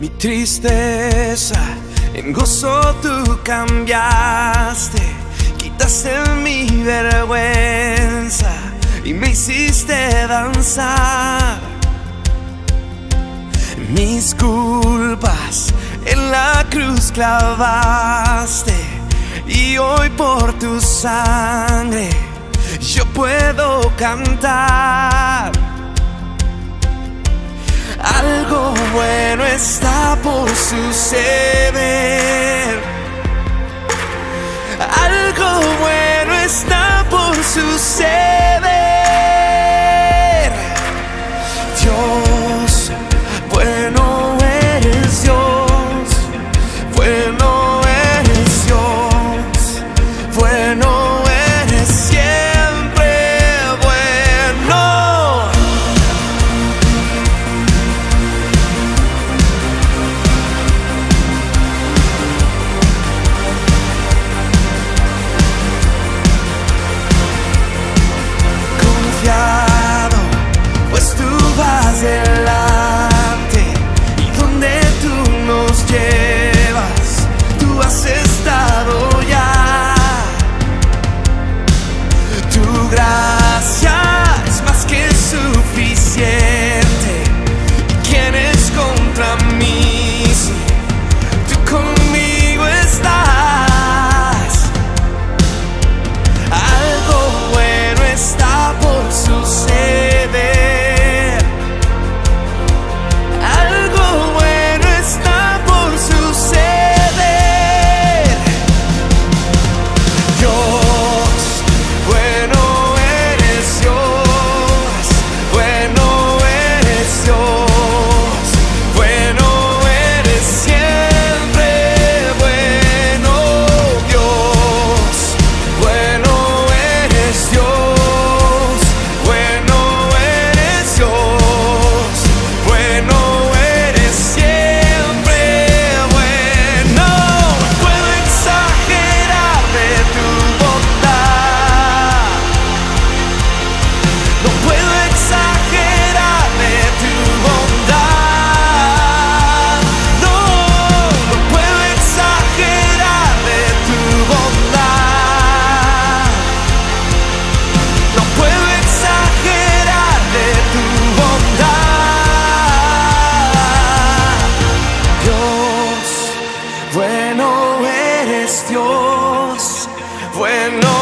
Mi tristeza en gozo tú cambiaste, quitaste mi vergüenza y me hiciste danzar. Mis culpas en la cruz clavaste y hoy por tu sangre yo puedo cantar. Algo bueno está por suceder. Bueno eres Dios, bueno.